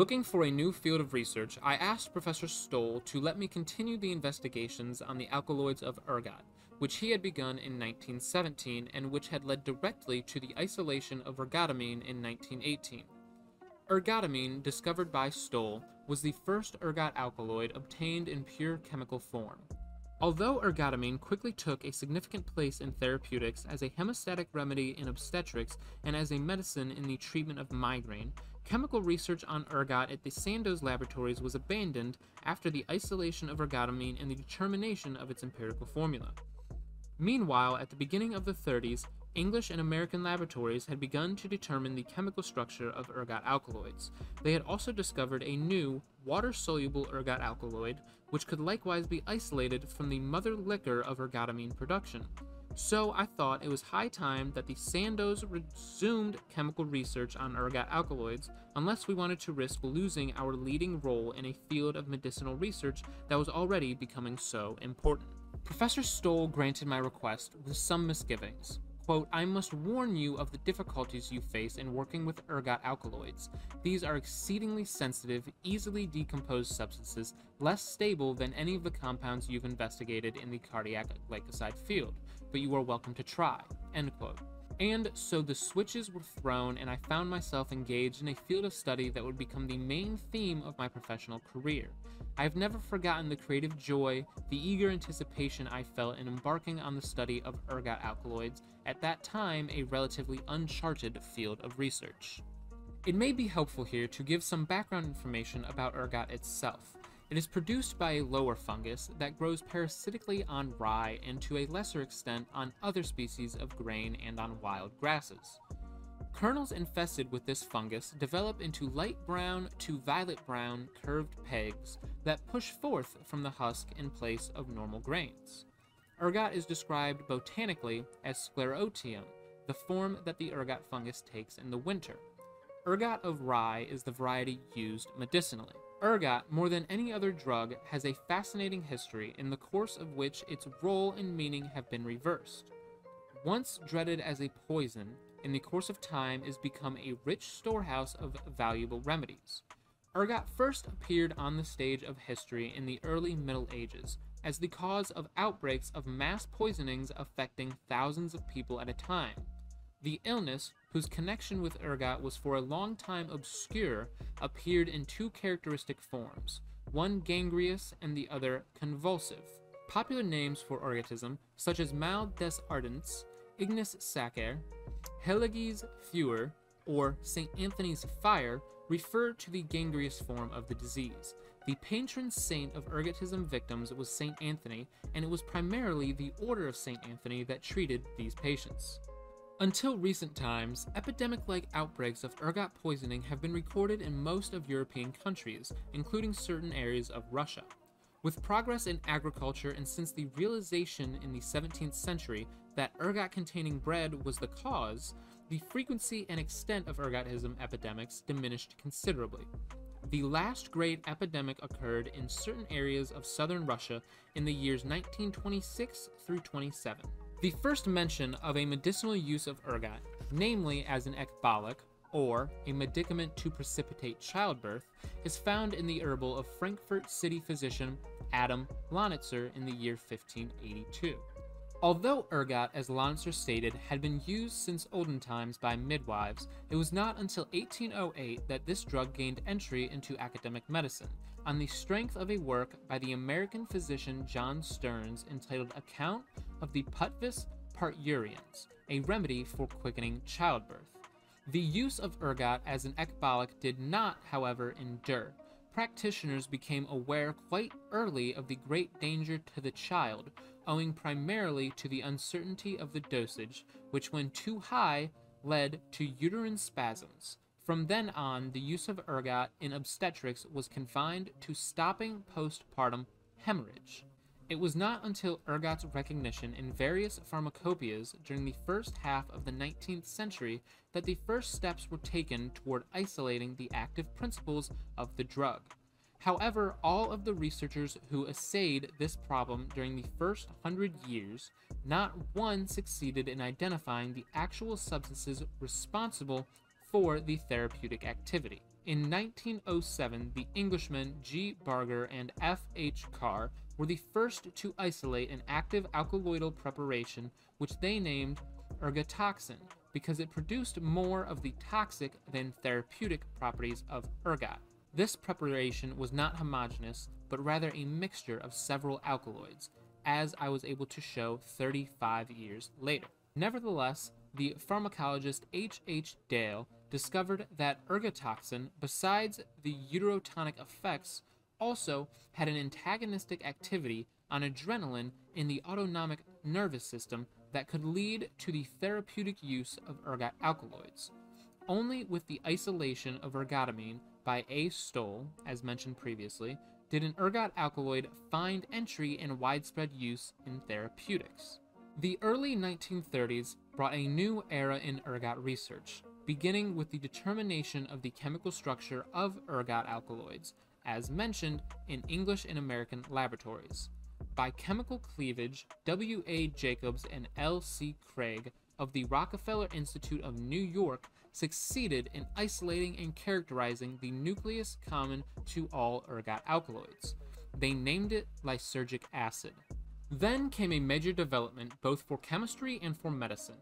Looking for a new field of research, I asked Professor Stoll to let me continue the investigations on the alkaloids of ergot, which he had begun in 1917 and which had led directly to the isolation of ergotamine in 1918. Ergotamine, discovered by Stoll, was the first ergot alkaloid obtained in pure chemical form. Although ergotamine quickly took a significant place in therapeutics as a hemostatic remedy in obstetrics and as a medicine in the treatment of migraine, chemical research on ergot at the Sandoz laboratories was abandoned after the isolation of ergotamine and the determination of its empirical formula. Meanwhile, at the beginning of the 30s, English and American laboratories had begun to determine the chemical structure of ergot alkaloids. They had also discovered a new, water soluble ergot alkaloid, which could likewise be isolated from the mother liquor of ergotamine production. So I thought it was high time that the Sandoz resumed chemical research on ergot alkaloids unless we wanted to risk losing our leading role in a field of medicinal research that was already becoming so important. Professor Stoll granted my request with some misgivings. Quote, I must warn you of the difficulties you face in working with ergot alkaloids. These are exceedingly sensitive, easily decomposed substances, less stable than any of the compounds you've investigated in the cardiac glycoside field, but you are welcome to try. End quote. And so the switches were thrown, and I found myself engaged in a field of study that would become the main theme of my professional career. I have never forgotten the creative joy, the eager anticipation I felt in embarking on the study of ergot alkaloids, at that time a relatively uncharted field of research. It may be helpful here to give some background information about ergot itself. It is produced by a lower fungus that grows parasitically on rye and to a lesser extent on other species of grain and on wild grasses. Kernels infested with this fungus develop into light brown to violet brown curved pegs that push forth from the husk in place of normal grains. Ergot is described botanically as sclerotium, the form that the ergot fungus takes in the winter. Ergot of rye is the variety used medicinally. Ergot, more than any other drug, has a fascinating history in the course of which its role and meaning have been reversed. Once dreaded as a poison, in the course of time is become a rich storehouse of valuable remedies. Ergot first appeared on the stage of history in the early Middle Ages as the cause of outbreaks of mass poisonings affecting thousands of people at a time. The illness, whose connection with ergot was for a long time obscure, appeared in two characteristic forms, one gangrenous and the other convulsive. Popular names for ergotism, such as mal des ardents, ignis sacer, Heliges furor, or St. Anthony's fire, refer to the gangrenous form of the disease. The patron saint of ergotism victims was St. Anthony, and it was primarily the Order of St. Anthony that treated these patients. Until recent times, epidemic like outbreaks of ergot poisoning have been recorded in most of European countries, including certain areas of Russia. With progress in agriculture and since the realization in the 17th century that ergot containing bread was the cause, the frequency and extent of ergotism epidemics diminished considerably. The last great epidemic occurred in certain areas of southern Russia in the years 1926 through 27. The first mention of a medicinal use of ergot, namely as an ecbolic, or a medicament to precipitate childbirth, is found in the herbal of Frankfurt city physician Adam Lonitzer in the year 1582. Although ergot, as Lonitzer stated, had been used since olden times by midwives, it was not until 1808 that this drug gained entry into academic medicine, on the strength of a work by the American physician John Stearns entitled Account of the Pulvis Parturiens, a remedy for quickening childbirth. The use of ergot as an ecbolic did not, however, endure. Practitioners became aware quite early of the great danger to the child, owing primarily to the uncertainty of the dosage, which, when too high, led to uterine spasms. From then on, the use of ergot in obstetrics was confined to stopping postpartum hemorrhage. It was not until ergot's recognition in various pharmacopoeias during the first half of the 19th century that the first steps were taken toward isolating the active principles of the drug. However, all of the researchers who essayed this problem during the first hundred years, not one succeeded in identifying the actual substances responsible for the therapeutic activity. In 1907, the Englishmen G. Barger and F. H. Carr were the first to isolate an active alkaloidal preparation which they named ergotoxin because it produced more of the toxic than therapeutic properties of ergot. This preparation was not homogeneous, but rather a mixture of several alkaloids, as I was able to show 35 years later. Nevertheless, the pharmacologist H. H. Dale discovered that ergotoxin, besides the uterotonic effects, also had an antagonistic activity on adrenaline in the autonomic nervous system that could lead to the therapeutic use of ergot alkaloids. Only with the isolation of ergotamine by A. Stoll, as mentioned previously, did an ergot alkaloid find entry and widespread use in therapeutics. The early 1930s brought a new era in ergot research, beginning with the determination of the chemical structure of ergot alkaloids, as mentioned in English and American laboratories. By chemical cleavage, W. A. Jacobs and L. C. Craig of the Rockefeller Institute of New York succeeded in isolating and characterizing the nucleus common to all ergot alkaloids. They named it lysergic acid. Then came a major development both for chemistry and for medicine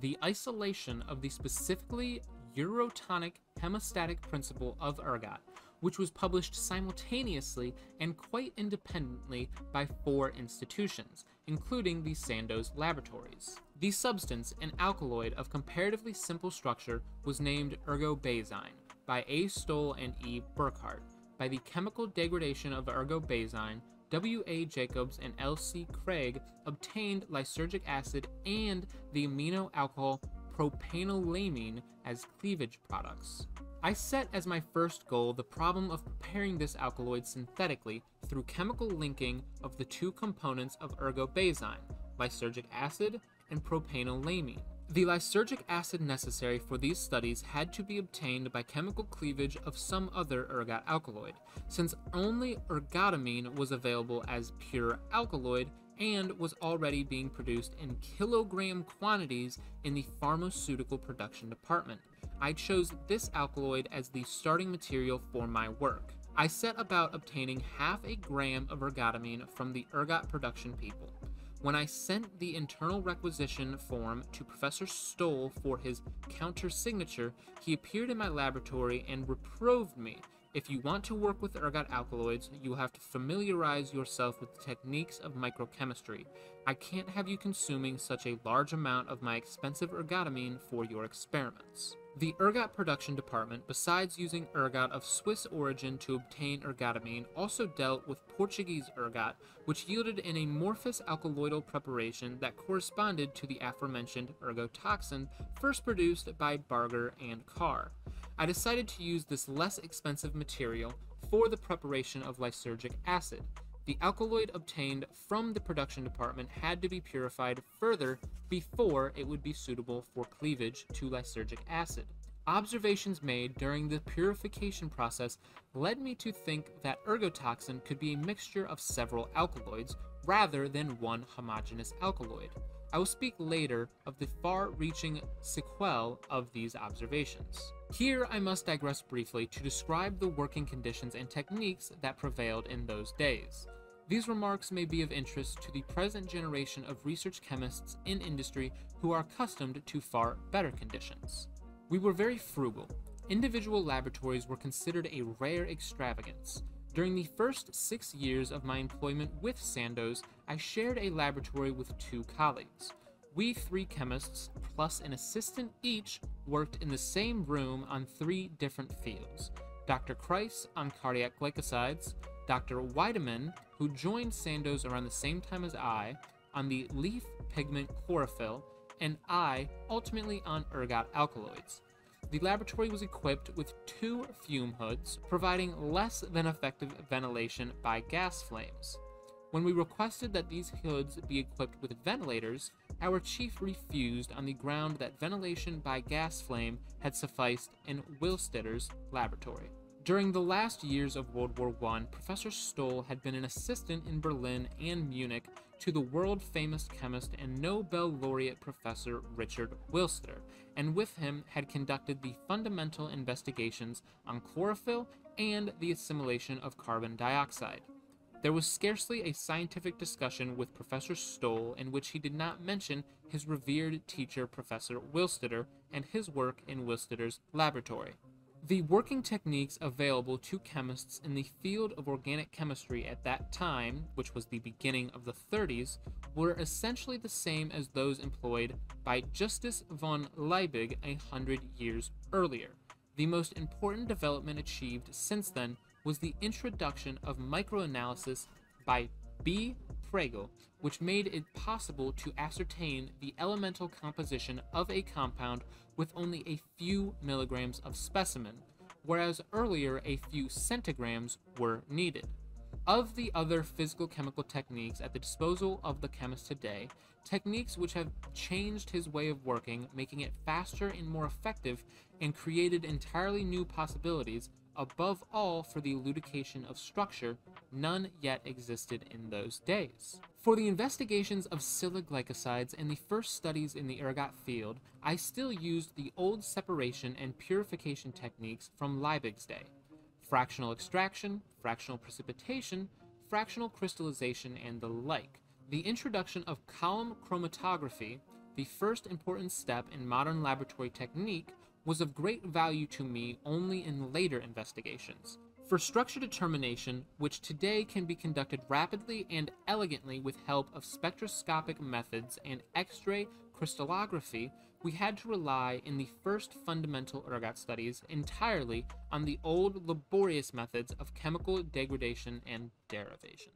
the isolation of the specifically uterotonic hemostatic principle of ergot, which was published simultaneously and quite independently by four institutions, including the Sandoz laboratories. The substance, an alkaloid of comparatively simple structure, was named ergobasine by A. Stoll and E. Burkhardt. By the chemical degradation of ergobasine, W. A. Jacobs and L. C. Craig obtained lysergic acid and the amino alcohol propanolamine as cleavage products. I set as my first goal the problem of preparing this alkaloid synthetically through chemical linking of the two components of ergobasine, lysergic acid and propanolamine. The lysergic acid necessary for these studies had to be obtained by chemical cleavage of some other ergot alkaloid, since only ergotamine was available as pure alkaloid and was already being produced in kilogram quantities in the pharmaceutical production department. I chose this alkaloid as the starting material for my work. I set about obtaining half a gram of ergotamine from the ergot production people. When I sent the internal requisition form to Professor Stoll for his counter signature, he appeared in my laboratory and reproved me. If you want to work with ergot alkaloids, you will have to familiarize yourself with the techniques of microchemistry. I can't have you consuming such a large amount of my expensive ergotamine for your experiments. The ergot production department, besides using ergot of Swiss origin to obtain ergotamine, also dealt with Portuguese ergot, which yielded an amorphous alkaloidal preparation that corresponded to the aforementioned ergotoxin first produced by Barger and Carr. I decided to use this less expensive material for the preparation of lysergic acid. The alkaloid obtained from the production department had to be purified further before it would be suitable for cleavage to lysergic acid. Observations made during the purification process led me to think that ergotoxin could be a mixture of several alkaloids rather than one homogeneous alkaloid. I will speak later of the far reaching sequel of these observations. Here I must digress briefly to describe the working conditions and techniques that prevailed in those days. These remarks may be of interest to the present generation of research chemists in industry who are accustomed to far better conditions. We were very frugal. Individual laboratories were considered a rare extravagance. During the first six years of my employment with Sandoz, I shared a laboratory with two colleagues. We three chemists, plus an assistant each, worked in the same room on three different fields. Dr. Kreis on cardiac glycosides, Dr. Weidemann, who joined Sandoz around the same time as I, on the leaf pigment chlorophyll, and I ultimately on ergot alkaloids. The laboratory was equipped with two fume hoods, providing less than effective ventilation by gas flames. When we requested that these hoods be equipped with ventilators, our chief refused on the ground that ventilation by gas flame had sufficed in Willstätter's laboratory. During the last years of World War I, Professor Stoll had been an assistant in Berlin and Munich to the world famous chemist and Nobel laureate Professor Richard Willstätter, and with him had conducted the fundamental investigations on chlorophyll and the assimilation of carbon dioxide. There was scarcely a scientific discussion with Professor Stoll in which he did not mention his revered teacher, Professor Willstätter, and his work in Willstätter's laboratory. The working techniques available to chemists in the field of organic chemistry at that time, which was the beginning of the 30s, were essentially the same as those employed by Justus von Liebig a hundred years earlier. The most important development achieved since then was the introduction of microanalysis by B. Pregl, which made it possible to ascertain the elemental composition of a compound with only a few milligrams of specimen, whereas earlier a few centigrams were needed. Of the other physical chemical techniques at the disposal of the chemist today, techniques which have changed his way of working, making it faster and more effective, and created entirely new possibilities, above all for the elucidation of structure, none yet existed in those days. For the investigations of glycosides and the first studies in the ergot field, I still used the old separation and purification techniques from Liebig's day fractional extraction, fractional precipitation, fractional crystallization, and the like. The introduction of column chromatography, the first important step in modern laboratory technique, was of great value to me only in later investigations. For structure determination, which today can be conducted rapidly and elegantly with help of spectroscopic methods and X-ray crystallography, we had to rely in the first fundamental ergot studies entirely on the old laborious methods of chemical degradation and derivation.